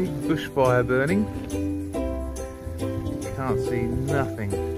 big bushfire burning. Can't see nothing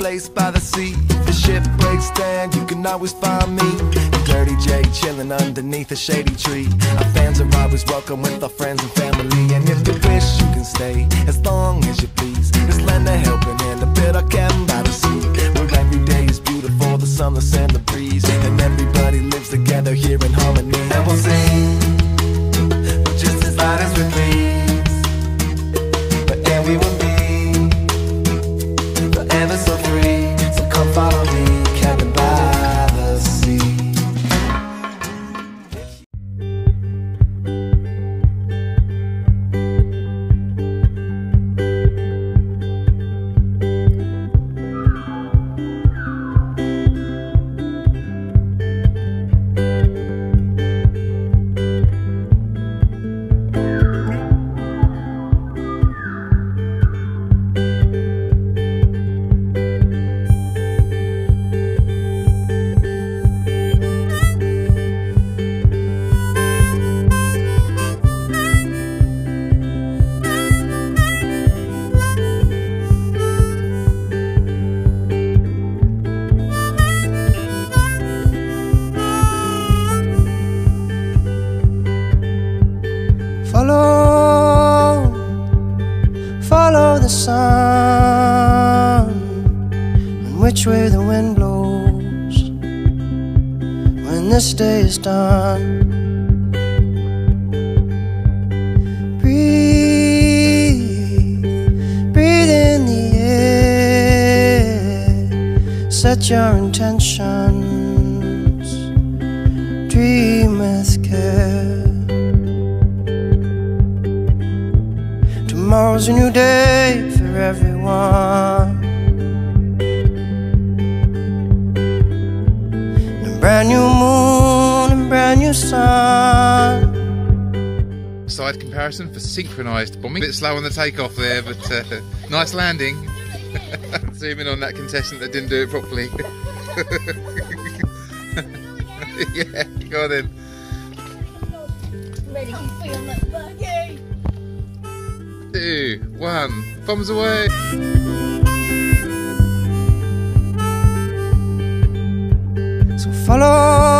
place by the sea. If the ship breaks down, you can always find me. Dirty J chilling underneath a shady tree. Our fans are always welcome with our friends and family. And if you wish, you can stay as long as you please. Just lend a helping hand, a bit of cabin by the sea. Where every day is beautiful, the sun, the sand, the breeze. And everybody lives together here in harmony. And we'll sing just as loud as we please. Which way the wind blows when this day is done. Breathe, breathe in the air, set your intentions, dream with care. Tomorrow's a new day for everyone. New sun. Side comparison for synchronised bombing. A Bit slow on the takeoff there, but uh, nice landing. Zoom in on that contestant that didn't do it properly. yeah, go on then. Ready, feel like working. Two, one, bombs away. So follow,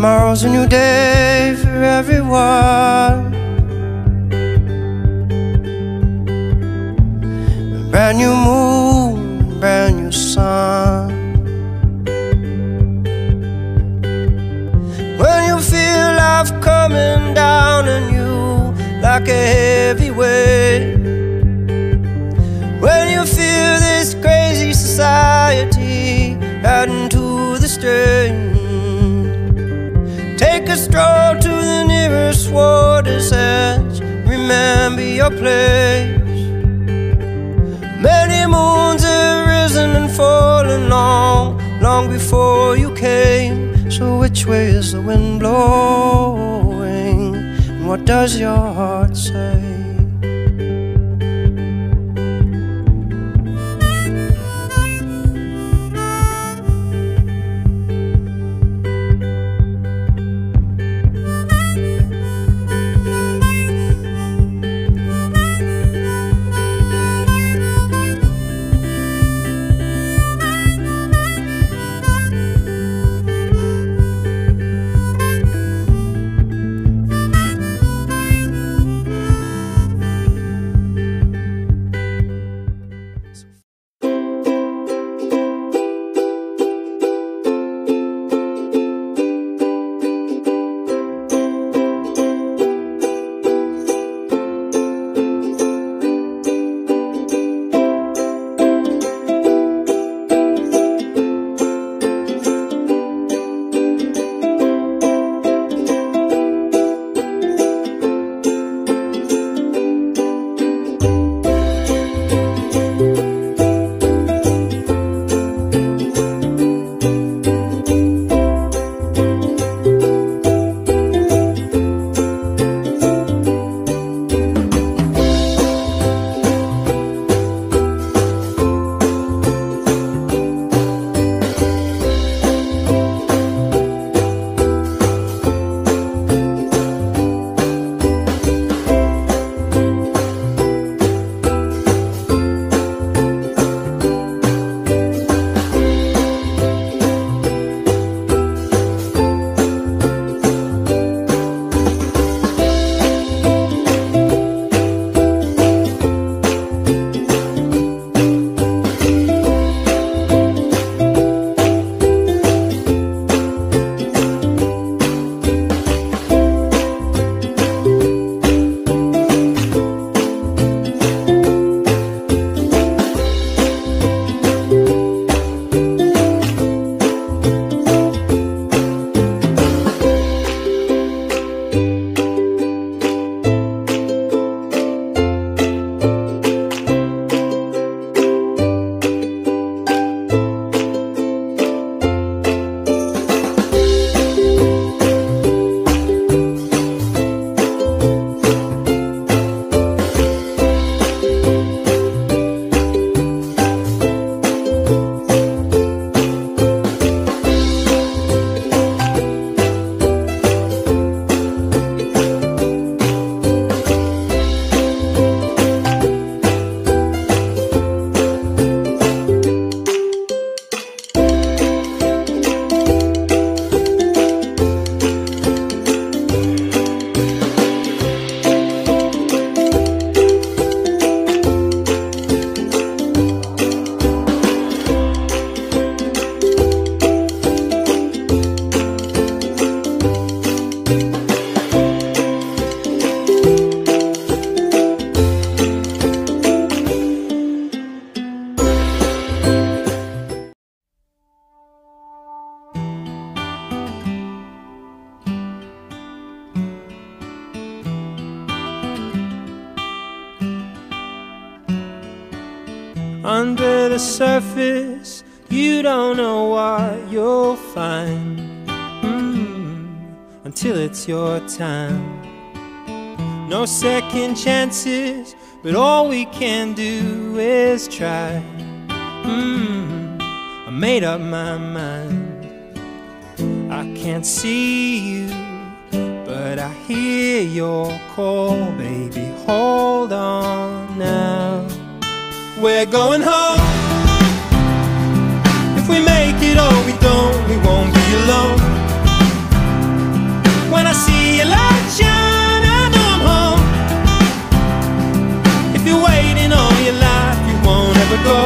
Tomorrow's a new day for everyone. A brand new moon, brand new sun. When you feel life coming down on you like a heavy weight. When you feel this crazy society adding to the strain. Take a stroll to the nearest water's edge. Remember your place. Many moons have risen and fallen long, long before you came. So which way is the wind blowing? And what does your heart say? Surface, you don't know what you'll find mm, until it's your time. No second chances, but all we can do is try. Mm, I made up my mind. I can't see you, but I hear your call, baby. Hold on now. We're going home. We don't, we won't be alone. When I see your light shine, I know I'm home. If you're waiting all your life, you won't ever go.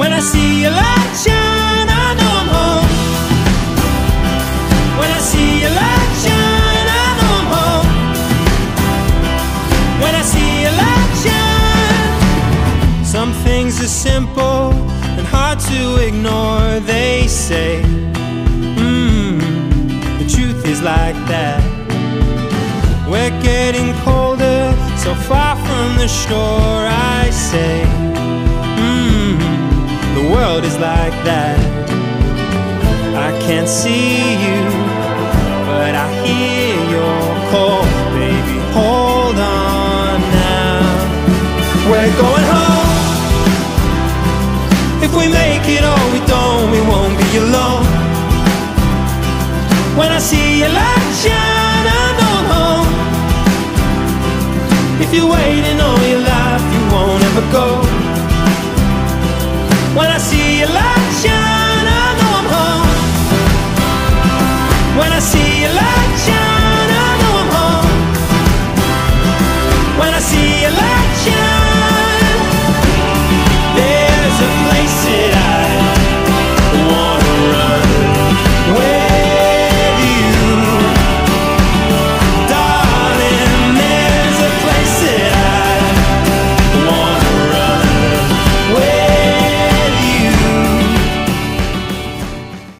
When I see your light shine, I know I'm home. When I see your light shine, I know I'm home. When I see light shine, some things are simple and hard to ignore, they say. Mm, the truth is like that. We're getting colder, so far from the shore, I say. Mm, the world is like that. I can't see you, but I hear your call. we make it or we don't, we won't be alone. When I see your light shine, I'm on home. If you're waiting all your life, you won't ever go. When I see your light